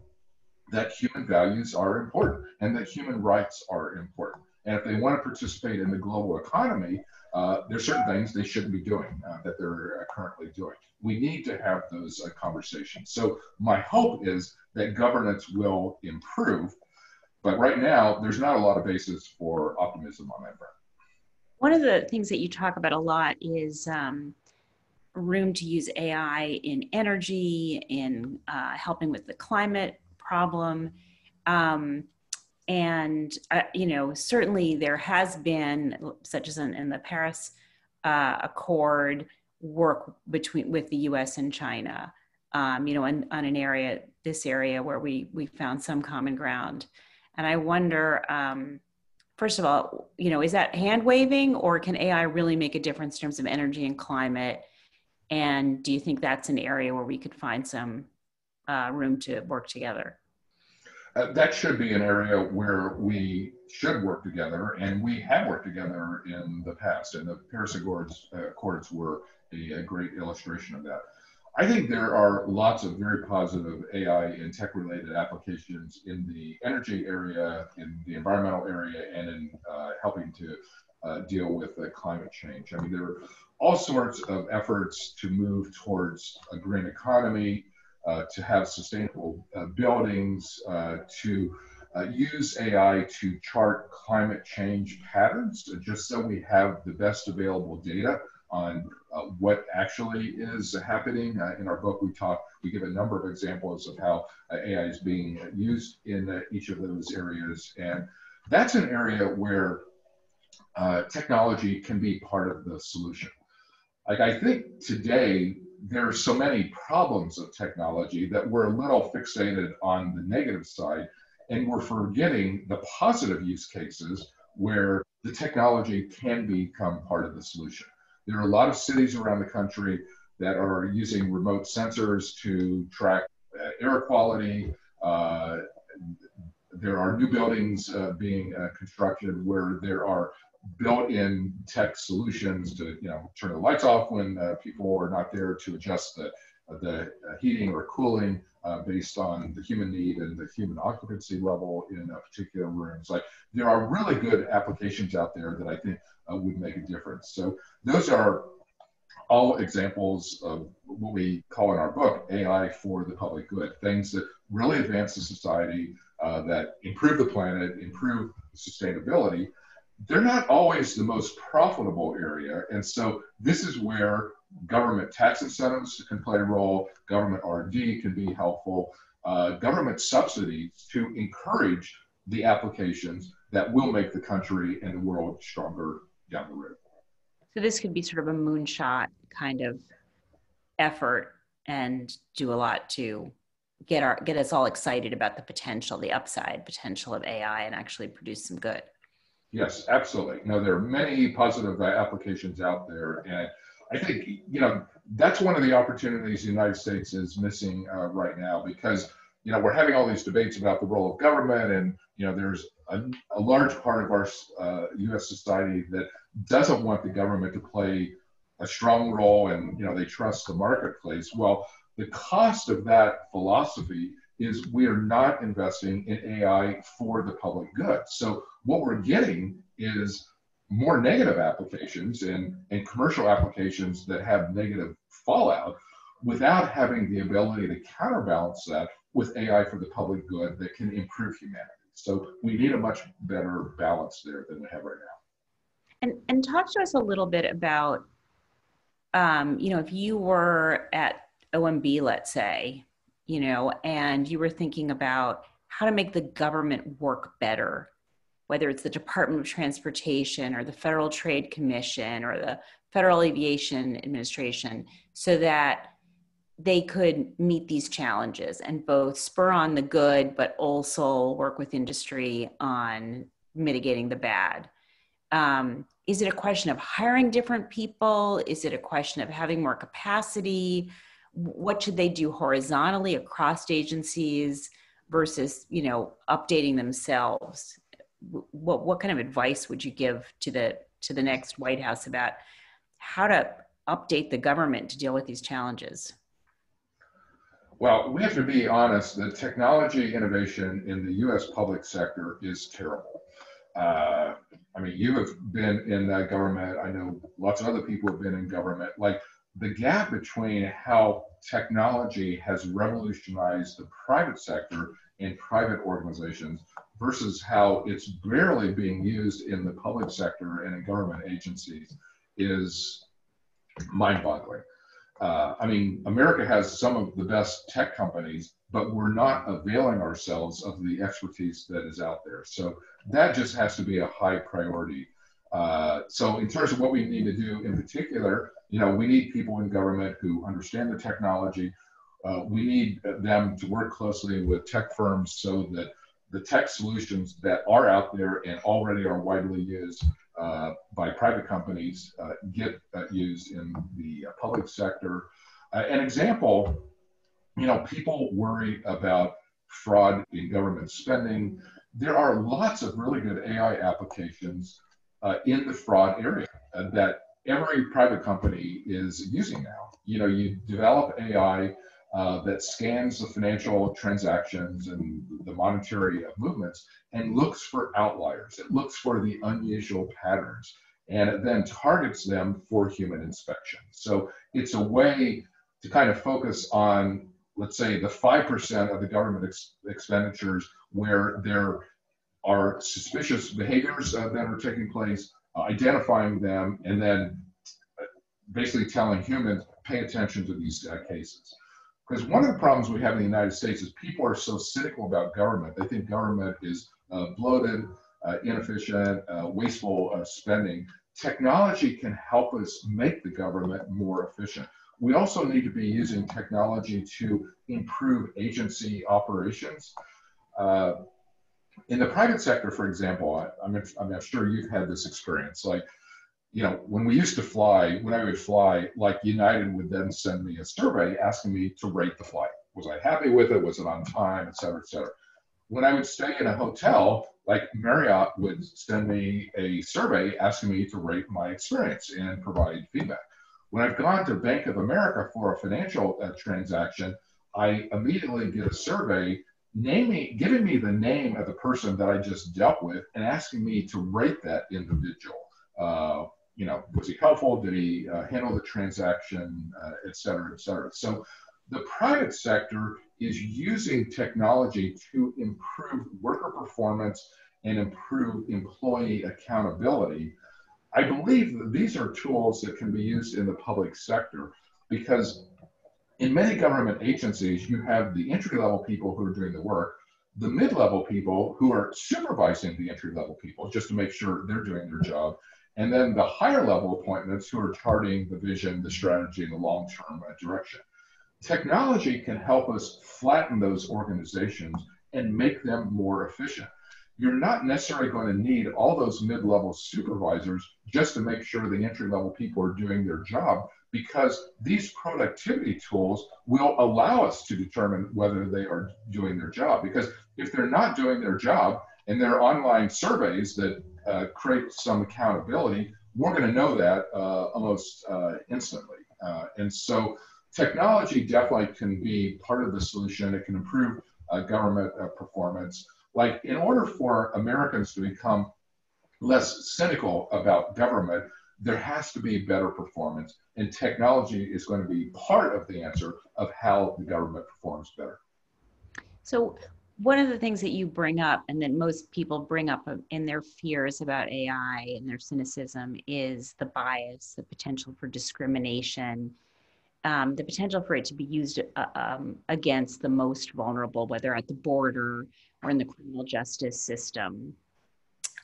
that human values are important and that human rights are important. And if they want to participate in the global economy, uh, there's certain things they shouldn't be doing uh, that they're uh, currently doing. We need to have those uh, conversations. So my hope is that governance will improve, but right now there's not a lot of basis for optimism on that front. One of the things that you talk about a lot is um, room to use AI in energy, in uh, helping with the climate problem. Um, and, uh, you know, certainly there has been, such as in, in the Paris uh, Accord, work between with the U.S. and China. Um, you know, on, on an area, this area where we we found some common ground, and I wonder, um, first of all, you know, is that hand waving, or can AI really make a difference in terms of energy and climate? And do you think that's an area where we could find some uh, room to work together? Uh, that should be an area where we should work together, and we have worked together in the past. And the Paris Accords, uh, Accords were a, a, great illustration of that. I think there are lots of very positive AI and tech related applications in the energy area, in the environmental area, and in uh, helping to uh, deal with climate change. I mean, there are all sorts of efforts to move towards a green economy, to have sustainable uh, buildings, uh, to uh, use AI to chart climate change patterns, just so we have the best available data on uh, what actually is happening. in our book, we talk, we give a number of examples of how AI is being used in each of those areas, and that's an area where technology can be part of the solution. Like I think today there are so many problems of technology that we're a little fixated on the negative side and we're forgetting the positive use cases where the technology can become part of the solution. There are a lot of cities around the country that are using remote sensors to track uh, air quality. Uh, there are new buildings uh, being uh, constructed where there are built-in tech solutions to you know turn the lights off when uh, people are not there to adjust the uh, the uh, heating or cooling uh, based on the human need and the human occupancy level in a particular rooms. Like there are really good applications out there that I think uh, would make a difference. So those are all examples of what we call in our book AI for the public good, things that really advance the society, uh, that improve the planet, improve sustainability, they're not always the most profitable area. And so this is where government tax incentives can play a role, government R&D can be helpful, uh, government subsidies to encourage the applications that will make the country and the world stronger down the road. So this could be sort of a moonshot kind of effort and do a lot to get our get us all excited about the potential, the upside potential of AI and actually produce some good. Yes, absolutely. No, there are many positive uh, applications out there, and I think you know that's one of the opportunities the United States is missing uh, right now because you know we're having all these debates about the role of government, and you know there's a, a large part of our uh, U.S. society that doesn't want the government to play a strong role, and you know they trust the marketplace. Well, the cost of that philosophy is we are not investing in AI for the public good. So what we're getting is more negative applications and, and commercial applications that have negative fallout without having the ability to counterbalance that with AI for the public good that can improve humanity. So we need a much better balance there than we have right now. And, and talk to us a little bit about, um, you know, if you were at OMB, let's say, you know, and you were thinking about how to make the government work better, whether it's the Department of Transportation or the Federal Trade Commission or the Federal Aviation Administration, so that they could meet these challenges and both spur on the good, but also work with industry on mitigating the bad. Um, is it a question of hiring different people? Is it a question of having more capacity? What should they do horizontally across agencies versus, you know, updating themselves? What what kind of advice would you give to the to the next White House about how to update the government to deal with these challenges? Well, we have to be honest The technology innovation in the US public sector is terrible. Uh, I mean, you have been in that government. I know lots of other people have been in government. Like the gap between how technology has revolutionized the private sector and private organizations versus how it's barely being used in the public sector and in government agencies is mind boggling. Uh, I mean, America has some of the best tech companies, but we're not availing ourselves of the expertise that is out there. So that just has to be a high priority. Uh, so in terms of what we need to do in particular, you know, we need people in government who understand the technology. Uh, we need them to work closely with tech firms so that the tech solutions that are out there and already are widely used uh, by private companies uh, get uh, used in the public sector. an example, you know, people worry about fraud in government spending. There are lots of really good AI applications in the fraud area that every private company is using now. You know, you develop AI uh, that scans the financial transactions and the monetary movements and looks for outliers. It looks for the unusual patterns and it then targets them for human inspection. So it's a way to kind of focus on, let's say, the 5% of the government ex- expenditures where there are suspicious behaviors uh, that are taking place, uh, identifying them, and then uh, basically telling humans, pay attention to these uh, cases. Because one of the problems we have in the United States is people are so cynical about government. They think government is uh, bloated, uh, inefficient, uh, wasteful uh, spending. Technology can help us make the government more efficient. We also need to be using technology to improve agency operations. Uh, in the private sector, for example, I, am I'm, I'm sure you've had this experience. Like you know, when we used to fly, when I would fly, like United would then send me a survey asking me to rate the flight. Was I happy with it? Was it on time, et cetera, et cetera. When I would stay in a hotel, like Marriott would send me a survey asking me to rate my experience and provide feedback. When I've gone to Bank of America for a financial uh, transaction, I immediately get a survey naming, giving me the name of the person that I just dealt with and asking me to rate that individual. Uh, you know, was he helpful? Did he uh, handle the transaction, uh, et cetera, et cetera? So the private sector is using technology to improve worker performance and improve employee accountability. I believe that these are tools that can be used in the public sector because in many government agencies, you have the entry level people who are doing the work, the mid level people who are supervising the entry level people just to make sure they're doing their job, and then the higher level appointments who are charting the vision, the strategy, and the long term direction. Technology can help us flatten those organizations and make them more efficient. You're not necessarily going to need all those mid level supervisors just to make sure the entry level people are doing their job because these productivity tools will allow us to determine whether they are doing their job. Because if they're not doing their job and there are online surveys that uh, create some accountability, we're going to know that uh, almost uh, instantly. Uh, and so technology definitely can be part of the solution. It can improve uh, government performance. Like in order for Americans to become less cynical about government, there has to be better performance, and technology is going to be part of the answer of how the government performs better. So, one of the things that you bring up and that most people bring up in their fears about AI and their cynicism is the bias, the potential for discrimination. um, the potential for it to be used uh, um, against the most vulnerable, whether at the border or in the criminal justice system.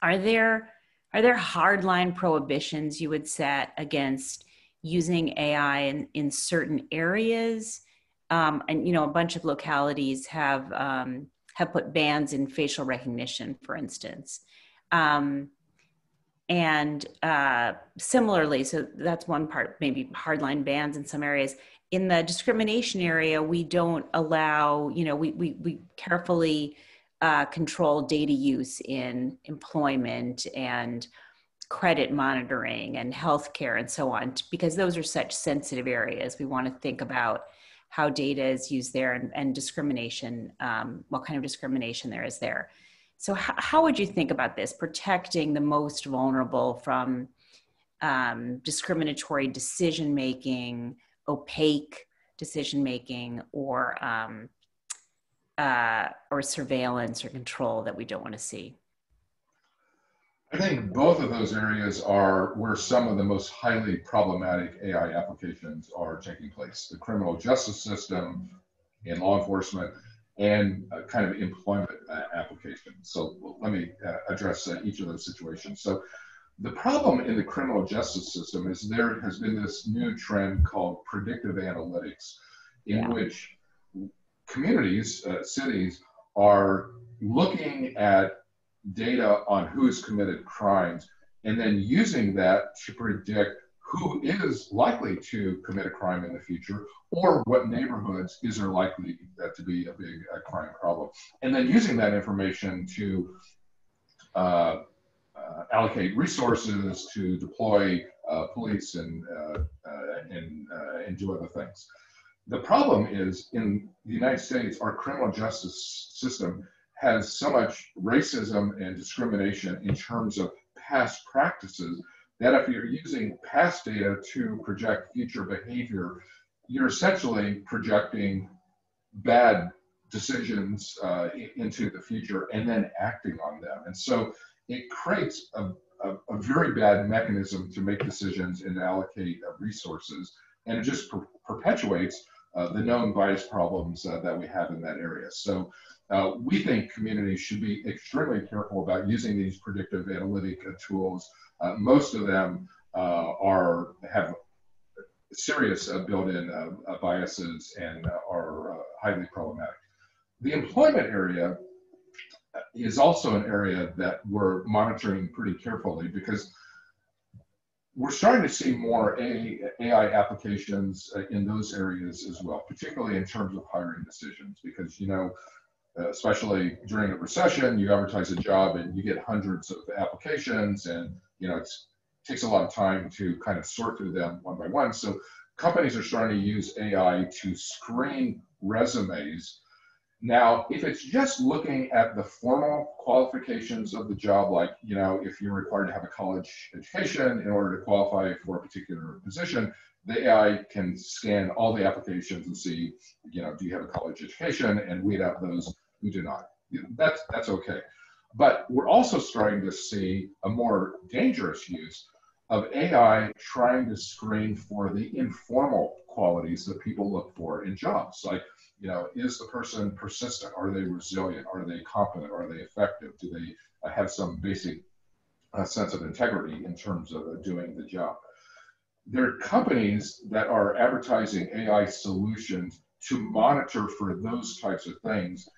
Are there are there hardline prohibitions you would set against using AI in, in certain areas? Um, and you know, a bunch of localities have um, have put bans in facial recognition, for instance. Um, and uh, similarly, so that's one part, maybe hardline bans in some areas. In the discrimination area, we don't allow, you know, we, we, we carefully uh, control data use in employment and credit monitoring and healthcare and so on, because those are such sensitive areas. We want to think about how data is used there and, and discrimination, um, what kind of discrimination there is there. So, how, how would you think about this, protecting the most vulnerable from um, discriminatory decision making, opaque decision making, or um, uh, or surveillance or control that we don't want to see? I think both of those areas are where some of the most highly problematic AI applications are taking place. The criminal justice system and law enforcement and uh, kind of employment uh, applications. So let me uh, address uh, each of those situations. So the problem in the criminal justice system is there has been this new trend called predictive analytics, in yeah. which communities, uh, cities, are looking at data on who's committed crimes and then using that to predict who is likely to commit a crime in the future or what neighborhoods is there likely to be a big crime problem. And then using that information to uh, uh, allocate resources to deploy uh, police and, uh, uh, and, and do other things. The problem is in the united states our criminal justice system has so much racism and discrimination in terms of past practices that if you're using past data to project future behavior, you're essentially projecting bad decisions uh, into the future and then acting on them. And so it creates a, a, a very bad mechanism to make decisions and allocate uh, resources. And it just per- perpetuates uh, the known bias problems uh, that we have in that area. So uh, we think communities should be extremely careful about using these predictive analytic tools. Uh, most of them uh, are have serious uh, built-in uh, biases and are highly problematic. The employment area is also an area that we're monitoring pretty carefully because we're starting to see more AI applications in those areas as well, particularly in terms of hiring decisions, because you know Uh, especially during a recession, you advertise a job and you get hundreds of applications, and you know it takes a lot of time to kind of sort through them one by one. So companies are starting to use AI to screen resumes. Now, if it's just looking at the formal qualifications of the job, like you know, if you're required to have a college education in order to qualify for a particular position, the AI can scan all the applications and see, you know, do you have a college education and weed out those who do not. That's, that's okay. But we're also starting to see a more dangerous use of AI trying to screen for the informal qualities that people look for in jobs. Like, you know, is the person persistent? Are they resilient? Are they competent? Are they effective? Do they uh, have some basic uh, sense of integrity in terms of uh, doing the job? There are companies that are advertising AI solutions to monitor for those types of things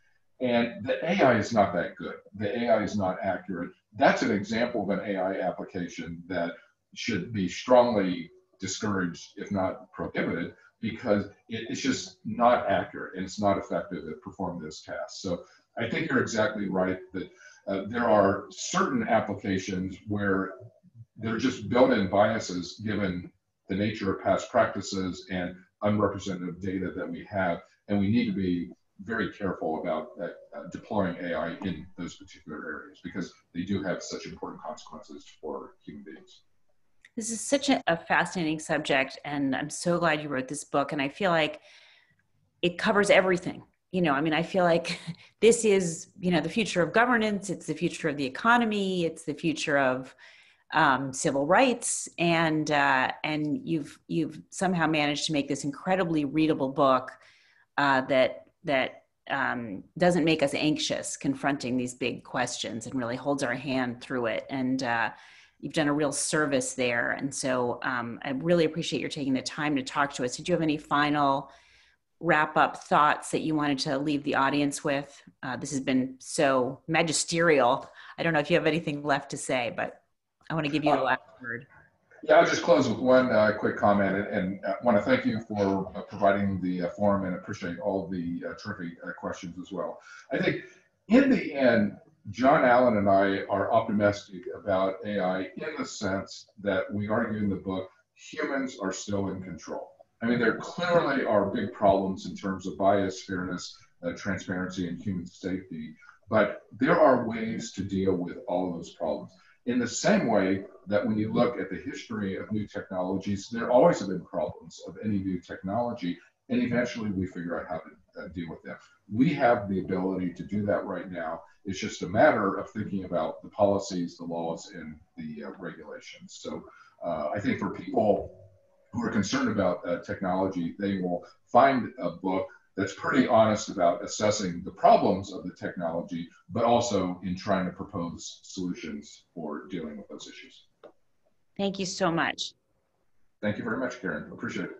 and the AI is not that good. The AI is not accurate. That's an example of an AI application that should be strongly discouraged, if not prohibited, because it's just not accurate and it's not effective at performing this task. So I think you're exactly right that uh, there are certain applications where they're just built-in biases given the nature of past practices and unrepresentative data that we have, and we need to be very careful about uh, uh, deploying AI in those particular areas because they do have such important consequences for human beings. This is such a, a fascinating subject, and I'm so glad you wrote this book. And I feel like it covers everything. You know, I mean, I feel like [laughs] this is, you know, the future of governance. It's the future of the economy. It's the future of um, civil rights, and uh, and you've you've somehow managed to make this incredibly readable book uh, that that um, doesn't make us anxious confronting these big questions and really holds our hand through it. And uh, you've done a real service there. And so um, I really appreciate your taking the time to talk to us. Did you have any final wrap up thoughts that you wanted to leave the audience with? Uh, this has been so magisterial. I don't know if you have anything left to say, but I want to give you the last word. Yeah, I'll just close with one uh, quick comment and, and uh, want to thank you for uh, providing the uh, forum and appreciate all the uh, terrific uh, questions as well. I think in the end, John Allen and I are optimistic about AI in the sense that we argue in the book humans are still in control. I mean, there clearly are big problems in terms of bias, fairness, transparency, and human safety, but there are ways to deal with all those problems. In the same way that when you look at the history of new technologies, there always have been problems of any new technology, and eventually we figure out how to uh, deal with them. We have the ability to do that right now. It's just a matter of thinking about the policies, the laws, and the uh, regulations. So uh, I think for people who are concerned about uh, technology, they will find a book that's pretty honest about assessing the problems of the technology, but also in trying to propose solutions for dealing with those issues. Thank you so much. Thank you very much, Karen. Appreciate it.